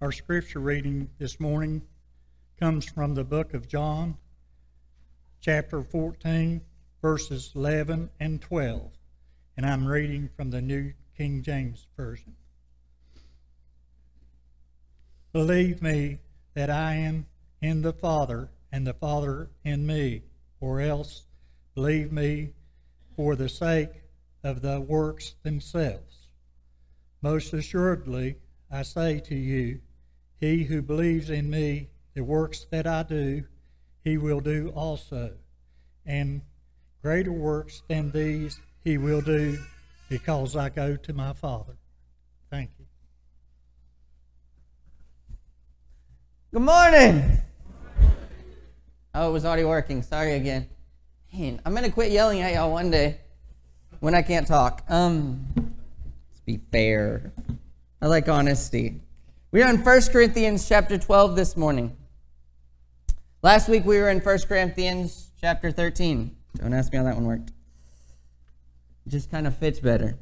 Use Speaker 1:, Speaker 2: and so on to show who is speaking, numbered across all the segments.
Speaker 1: Our scripture reading this morning comes from the book of John, chapter 14, verses 11 and 12. And I'm reading from the New King James Version. Believe me that I am in the Father, and the Father in me, or else believe me for the sake of the works themselves. Most assuredly, I say to you, he who believes in me, the works that I do, he will do also. And greater works than these he will do because I go to my Father. Thank you.
Speaker 2: Good morning. Oh, it was already working. Sorry again. Man, I'm gonna quit yelling at y'all one day when I can't talk. Um, let's be fair. I like honesty. We are in 1 Corinthians chapter 12 this morning. Last week we were in 1 Corinthians chapter 13. Don't ask me how that one worked. It just kind of fits better.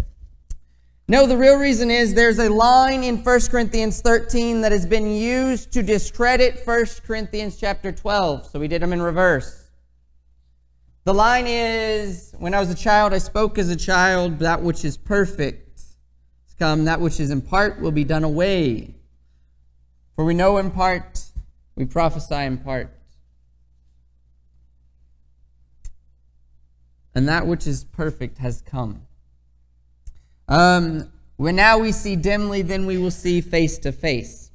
Speaker 2: No, the real reason is there's a line in 1 Corinthians 13 that has been used to discredit 1 Corinthians chapter 12. So we did them in reverse. The line is When I was a child, I spoke as a child, that which is perfect come, that which is in part will be done away. For we know in part, we prophesy in part. And that which is perfect has come. Um, when now we see dimly, then we will see face to face.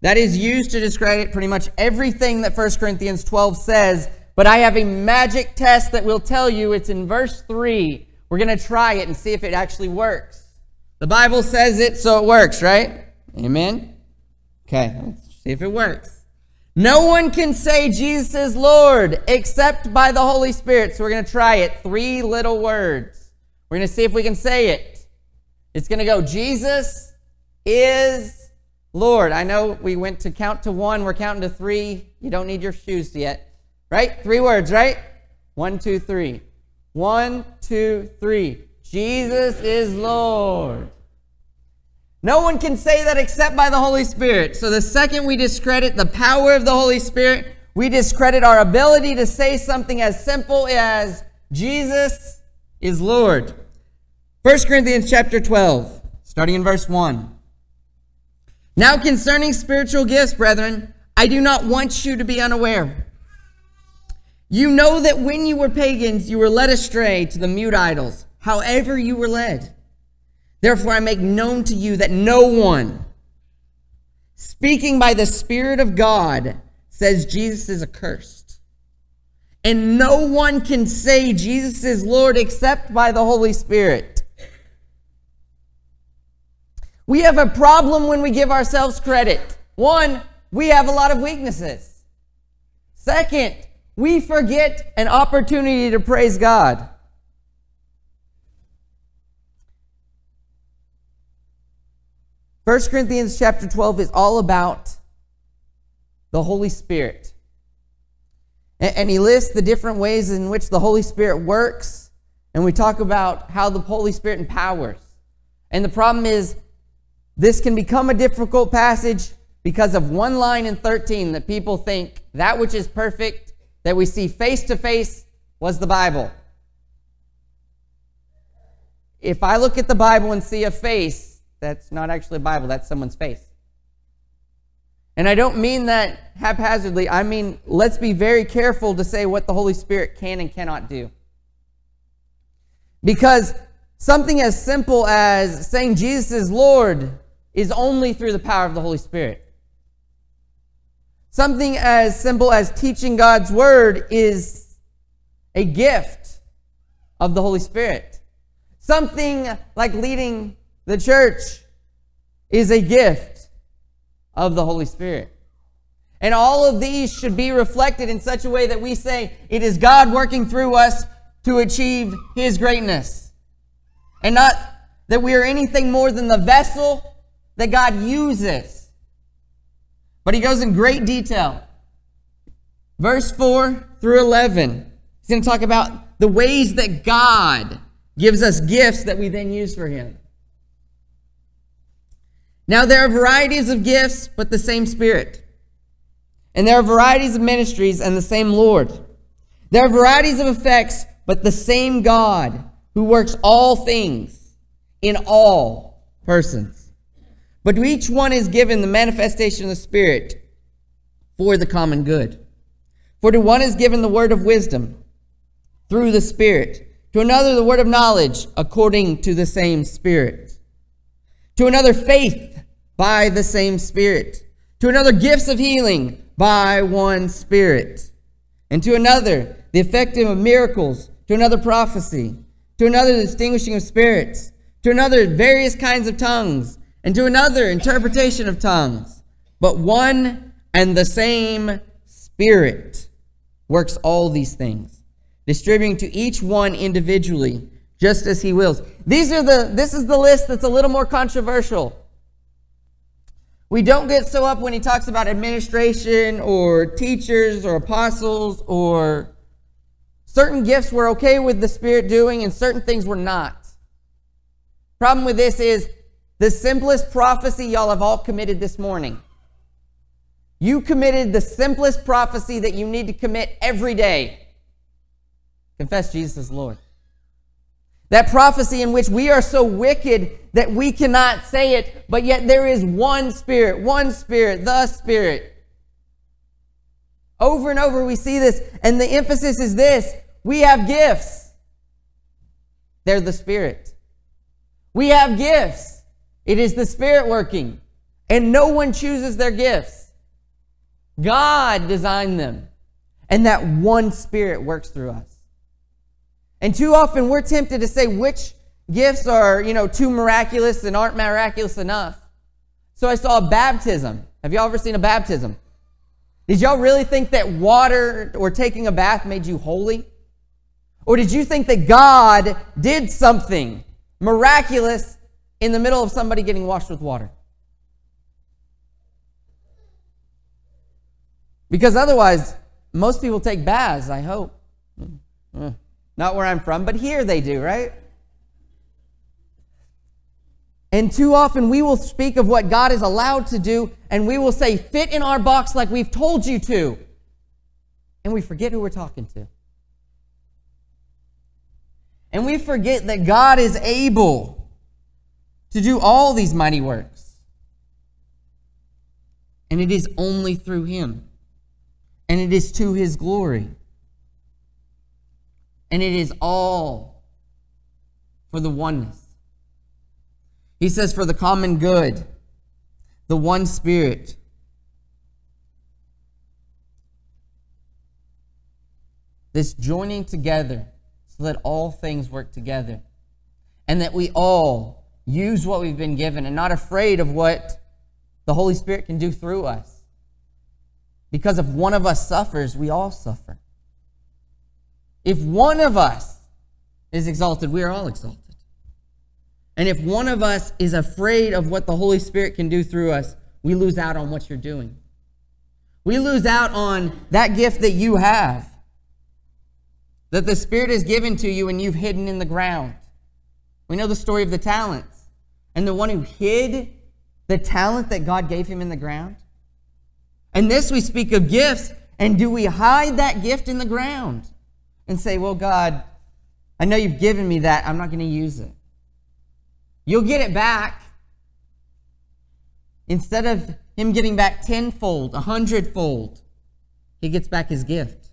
Speaker 2: That is used to describe pretty much everything that 1 Corinthians 12 says, but I have a magic test that will tell you it's in verse 3. We're going to try it and see if it actually works. The Bible says it, so it works, right? Amen? Okay, let's see if it works. No one can say Jesus is Lord except by the Holy Spirit. So we're going to try it. Three little words. We're going to see if we can say it. It's going to go, Jesus is Lord. I know we went to count to one. We're counting to three. You don't need your shoes yet. Right? Three words, right? One, two, three. One, two, three. Jesus is Lord. No one can say that except by the Holy Spirit. So the second we discredit the power of the Holy Spirit, we discredit our ability to say something as simple as Jesus is Lord. 1 Corinthians chapter 12, starting in verse 1. Now concerning spiritual gifts, brethren, I do not want you to be unaware. You know that when you were pagans, you were led astray to the mute idols, however you were led. Therefore, I make known to you that no one, speaking by the Spirit of God, says Jesus is accursed. And no one can say Jesus is Lord except by the Holy Spirit. We have a problem when we give ourselves credit. One, we have a lot of weaknesses. Second, we forget an opportunity to praise God. First Corinthians chapter 12 is all about the Holy Spirit. And he lists the different ways in which the Holy Spirit works, and we talk about how the Holy Spirit empowers. And the problem is, this can become a difficult passage because of one line in 13 that people think that which is perfect, that we see face to face, was the Bible. If I look at the Bible and see a face, that's not actually a Bible, that's someone's face. And I don't mean that haphazardly. I mean, let's be very careful to say what the Holy Spirit can and cannot do. Because something as simple as saying Jesus is Lord is only through the power of the Holy Spirit. Something as simple as teaching God's word is a gift of the Holy Spirit. Something like leading the church is a gift of the Holy Spirit. And all of these should be reflected in such a way that we say it is God working through us to achieve His greatness. And not that we are anything more than the vessel that God uses. But he goes in great detail. Verse 4 through 11. He's going to talk about the ways that God gives us gifts that we then use for him. Now there are varieties of gifts, but the same Spirit. And there are varieties of ministries and the same Lord. There are varieties of effects, but the same God who works all things in all persons. But to each one is given the manifestation of the Spirit for the common good. For to one is given the word of wisdom through the Spirit, to another the word of knowledge according to the same Spirit, to another faith by the same Spirit, to another gifts of healing by one Spirit, and to another the effecting of miracles, to another prophecy, to another the distinguishing of spirits, to another various kinds of tongues, and to another interpretation of tongues. But one and the same Spirit works all these things, distributing to each one individually just as he wills. These are the this is the list that's a little more controversial. We don't get so up when he talks about administration or teachers or apostles or certain gifts we're okay with the Spirit doing and certain things we're not. Problem with this is the simplest prophecy y'all have all committed this morning. You committed the simplest prophecy that you need to commit every day. Confess Jesus Lord. That prophecy in which we are so wicked that we cannot say it, but yet there is one Spirit, one Spirit, the Spirit. Over and over we see this, and the emphasis is this we have gifts. They're the Spirit. We have gifts. It is the Spirit working. And no one chooses their gifts. God designed them. And that one Spirit works through us. And too often we're tempted to say which gifts are, you know, too miraculous and aren't miraculous enough. So I saw a baptism. Have y'all ever seen a baptism? Did y'all really think that water or taking a bath made you holy? Or did you think that God did something miraculous in the middle of somebody getting washed with water? Because otherwise, most people take baths, I hope. Mm-hmm. Not where I'm from, but here they do, right? And too often we will speak of what God is allowed to do, and we will say, fit in our box like we've told you to. And we forget who we're talking to. And we forget that God is able to do all these mighty works. And it is only through Him. And it is to His glory. And it is all for the oneness. He says, for the common good, the one spirit. This joining together so that all things work together. And that we all use what we've been given and not afraid of what the Holy Spirit can do through us. Because if one of us suffers, we all suffer. If one of us is exalted, we are all exalted. And if one of us is afraid of what the Holy Spirit can do through us, we lose out on what you're doing. We lose out on that gift that you have, that the Spirit has given to you and you've hidden in the ground. We know the story of the talents. And the one who hid the talent that God gave him in the ground. And this we speak of gifts. And do we hide that gift in the ground? And say, Well, God, I know you've given me that. I'm not going to use it. You'll get it back. Instead of him getting back tenfold, a hundredfold, he gets back his gift.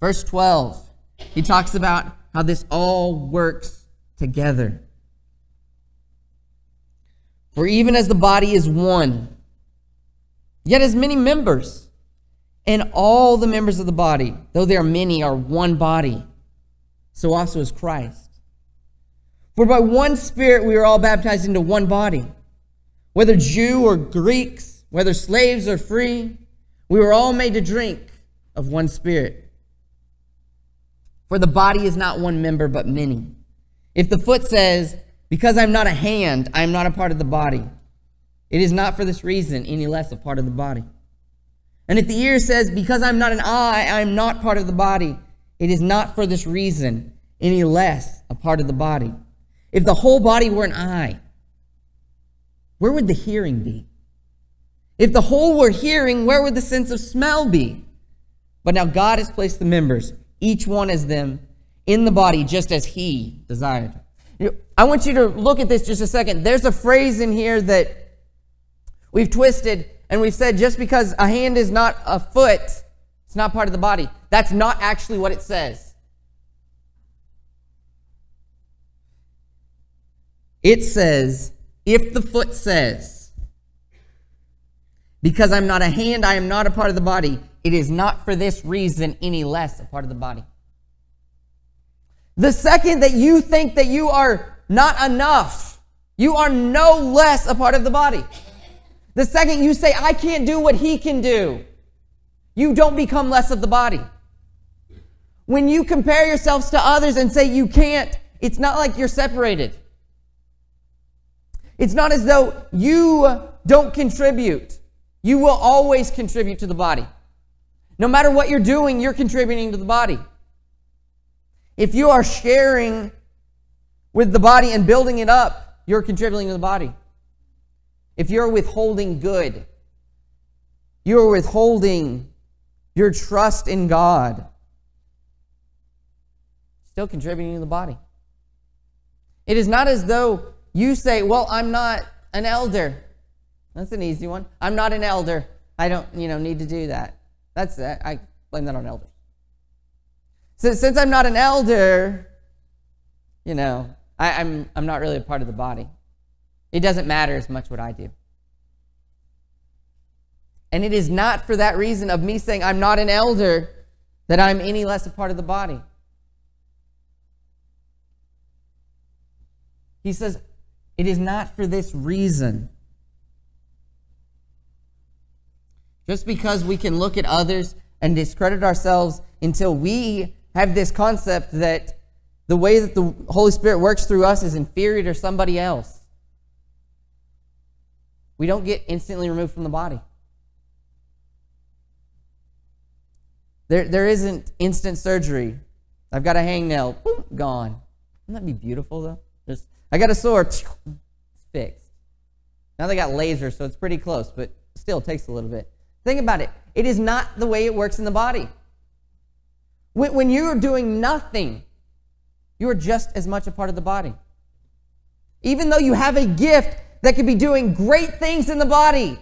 Speaker 2: Verse 12, he talks about how this all works together. For even as the body is one, yet as many members, and all the members of the body, though there are many, are one body. So also is Christ. For by one Spirit we are all baptized into one body. Whether Jew or Greeks, whether slaves or free, we were all made to drink of one Spirit. For the body is not one member, but many. If the foot says, Because I'm not a hand, I am not a part of the body, it is not for this reason any less a part of the body. And if the ear says, Because I'm not an eye, I'm not part of the body, it is not for this reason any less a part of the body. If the whole body were an eye, where would the hearing be? If the whole were hearing, where would the sense of smell be? But now God has placed the members, each one as them, in the body just as He desired. I want you to look at this just a second. There's a phrase in here that we've twisted and we've said just because a hand is not a foot, it's not part of the body. That's not actually what it says. It says, if the foot says, because I'm not a hand, I am not a part of the body, it is not for this reason any less a part of the body. The second that you think that you are not enough, you are no less a part of the body. The second you say, I can't do what he can do, you don't become less of the body. When you compare yourselves to others and say you can't, it's not like you're separated. It's not as though you don't contribute. You will always contribute to the body. No matter what you're doing, you're contributing to the body. If you are sharing with the body and building it up, you're contributing to the body. If you're withholding good, you're withholding your trust in God, still contributing to the body. It is not as though you say, Well, I'm not an elder. That's an easy one. I'm not an elder. I don't, you know, need to do that. That's that. I blame that on elders. So, since I'm not an elder, you know, I, I'm I'm not really a part of the body. It doesn't matter as much what I do. And it is not for that reason of me saying I'm not an elder that I'm any less a part of the body. He says, it is not for this reason. Just because we can look at others and discredit ourselves until we have this concept that the way that the Holy Spirit works through us is inferior to somebody else. We don't get instantly removed from the body. There, there isn't instant surgery. I've got a hangnail, boom, gone. Wouldn't that be beautiful though? Just I got a sore, it's fixed. Now they got laser, so it's pretty close, but still takes a little bit. Think about it. It is not the way it works in the body. When, when you are doing nothing, you are just as much a part of the body. Even though you have a gift that could be doing great things in the body,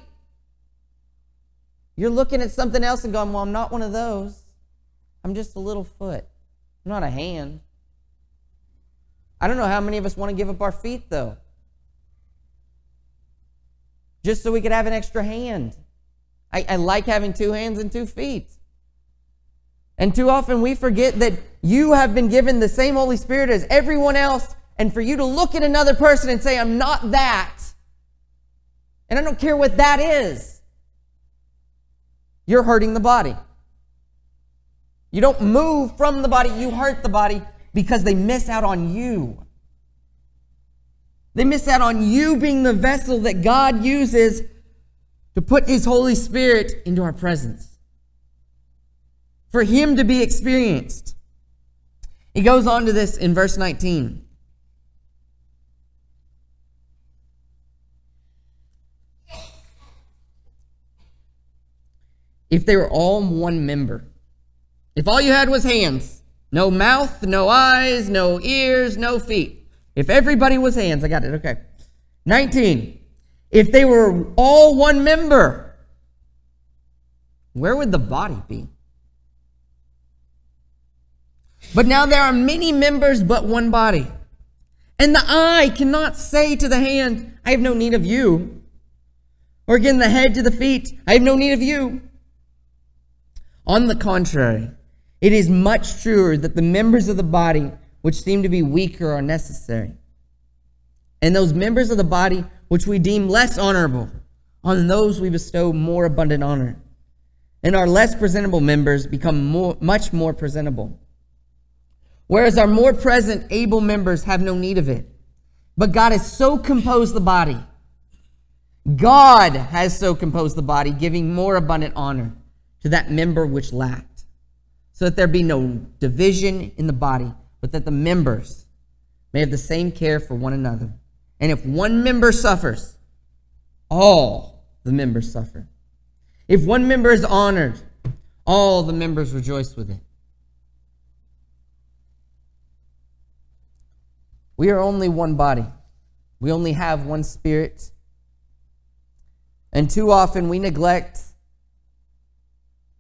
Speaker 2: you're looking at something else and going, Well, I'm not one of those. I'm just a little foot. I'm not a hand. I don't know how many of us want to give up our feet, though. Just so we could have an extra hand. I, I like having two hands and two feet. And too often we forget that you have been given the same Holy Spirit as everyone else, and for you to look at another person and say, I'm not that, and I don't care what that is, you're hurting the body. You don't move from the body, you hurt the body because they miss out on you. They miss out on you being the vessel that God uses to put His Holy Spirit into our presence, for Him to be experienced. He goes on to this in verse 19. If they were all one member, if all you had was hands, no mouth, no eyes, no ears, no feet. If everybody was hands, I got it. Okay. 19. If they were all one member, where would the body be? But now there are many members, but one body. And the eye cannot say to the hand, I have no need of you. Or again, the head to the feet, I have no need of you. On the contrary, it is much truer that the members of the body which seem to be weaker are necessary. And those members of the body which we deem less honorable, on those we bestow more abundant honor. And our less presentable members become more, much more presentable. Whereas our more present, able members have no need of it. But God has so composed the body. God has so composed the body, giving more abundant honor to that member which lacked, so that there be no division in the body, but that the members may have the same care for one another. And if one member suffers, all the members suffer. If one member is honored, all the members rejoice with it. We are only one body. We only have one spirit. And too often we neglect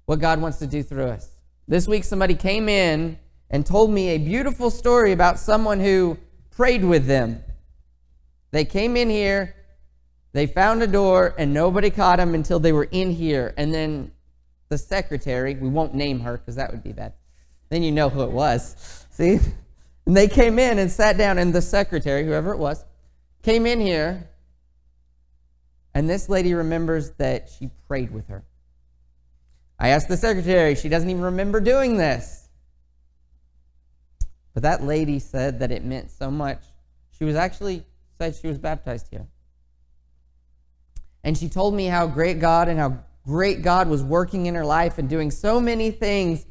Speaker 2: what God wants to do through us. This week, somebody came in and told me a beautiful story about someone who prayed with them. They came in here, they found a door, and nobody caught them until they were in here. And then the secretary, we won't name her because that would be bad. Then you know who it was. See? And they came in and sat down, and the secretary, whoever it was, came in here, and this lady remembers that she prayed with her. I asked the secretary, she doesn't even remember doing this. But that lady said that it meant so much. She was actually said she was baptized here. And she told me how great God and how great God was working in her life and doing so many things.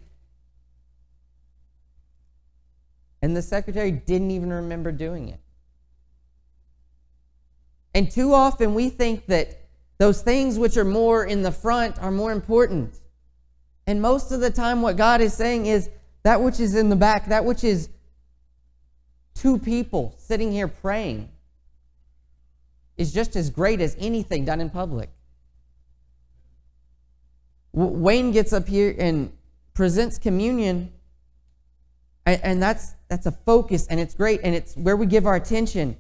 Speaker 2: And the secretary didn't even remember doing it. And too often we think that those things which are more in the front are more important. And most of the time, what God is saying is that which is in the back, that which is two people sitting here praying, is just as great as anything done in public. Wayne gets up here and presents communion, and, that's that's a focus, and it's great, and it's where we give our attention.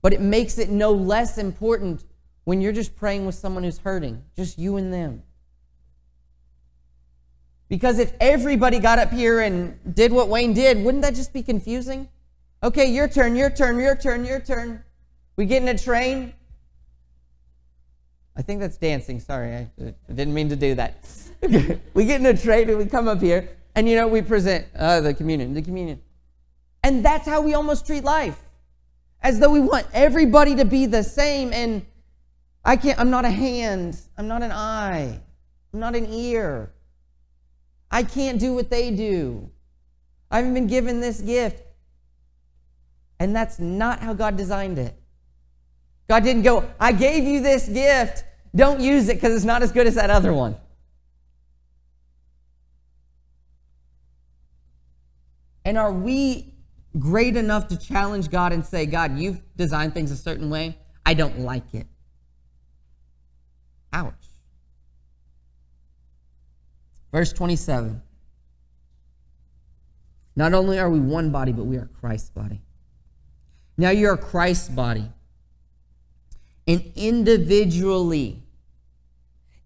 Speaker 2: But it makes it no less important when you're just praying with someone who's hurting, just you and them. Because if everybody got up here and did what Wayne did, wouldn't that just be confusing? Okay, your turn, your turn, your turn, your turn. We get in a train. I think that's dancing. Sorry, I, I didn't mean to do that. we get in a train and we come up here, and you know, we present uh, the communion, the communion. And that's how we almost treat life as though we want everybody to be the same. And I can't, I'm not a hand, I'm not an eye, I'm not an ear. I can't do what they do. I haven't been given this gift. And that's not how God designed it. God didn't go, I gave you this gift. Don't use it because it's not as good as that other one. And are we great enough to challenge God and say, God, you've designed things a certain way. I don't like it. Ouch. Verse 27. Not only are we one body, but we are Christ's body. Now you are Christ's body. And individually,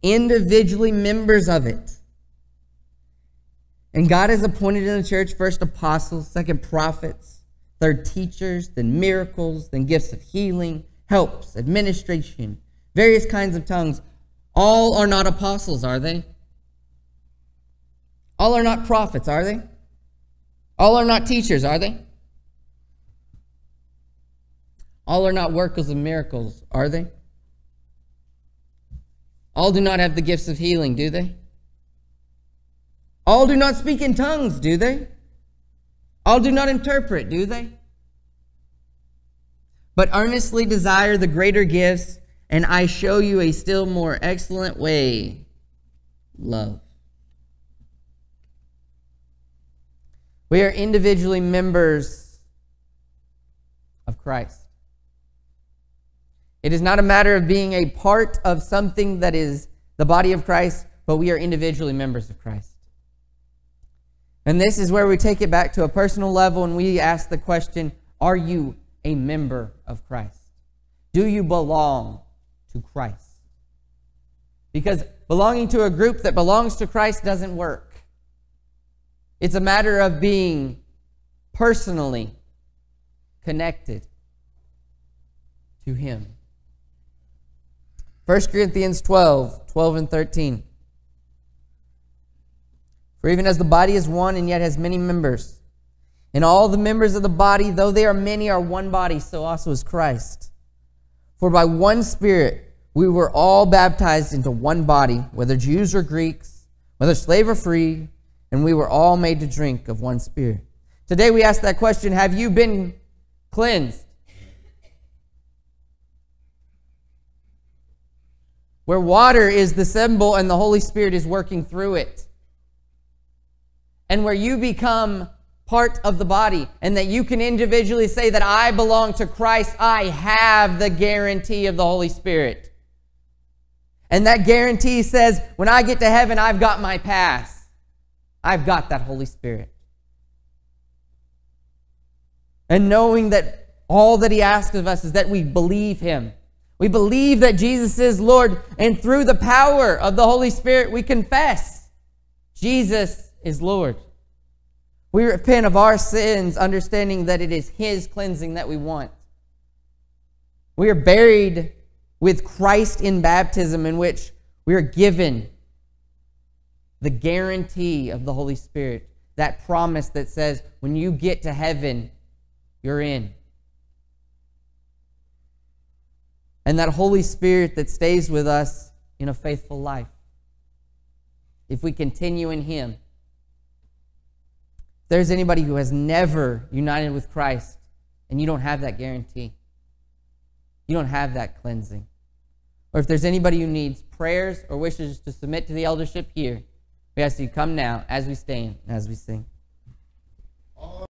Speaker 2: individually members of it. And God has appointed in the church first apostles, second prophets, third teachers, then miracles, then gifts of healing, helps, administration, various kinds of tongues. All are not apostles, are they? All are not prophets, are they? All are not teachers, are they? All are not workers of miracles, are they? All do not have the gifts of healing, do they? All do not speak in tongues, do they? All do not interpret, do they? But earnestly desire the greater gifts, and I show you a still more excellent way love. We are individually members of Christ. It is not a matter of being a part of something that is the body of Christ, but we are individually members of Christ. And this is where we take it back to a personal level and we ask the question Are you a member of Christ? Do you belong to Christ? Because belonging to a group that belongs to Christ doesn't work. It's a matter of being personally connected to Him. 1 Corinthians 12, 12 and 13. For even as the body is one and yet has many members, and all the members of the body, though they are many, are one body, so also is Christ. For by one Spirit we were all baptized into one body, whether Jews or Greeks, whether slave or free, and we were all made to drink of one Spirit. Today we ask that question Have you been cleansed? where water is the symbol and the Holy Spirit is working through it. And where you become part of the body and that you can individually say that I belong to Christ, I have the guarantee of the Holy Spirit. And that guarantee says, when I get to heaven, I've got my pass. I've got that Holy Spirit. And knowing that all that He asks of us is that we believe Him. We believe that Jesus is Lord, and through the power of the Holy Spirit, we confess Jesus is Lord. We repent of our sins, understanding that it is His cleansing that we want. We are buried with Christ in baptism, in which we are given the guarantee of the Holy Spirit, that promise that says, when you get to heaven, you're in. And that Holy Spirit that stays with us in a faithful life. If we continue in Him. If there's anybody who has never united with Christ and you don't have that guarantee, you don't have that cleansing. Or if there's anybody who needs prayers or wishes to submit to the eldership here, we ask you, come now as we stand, as we sing.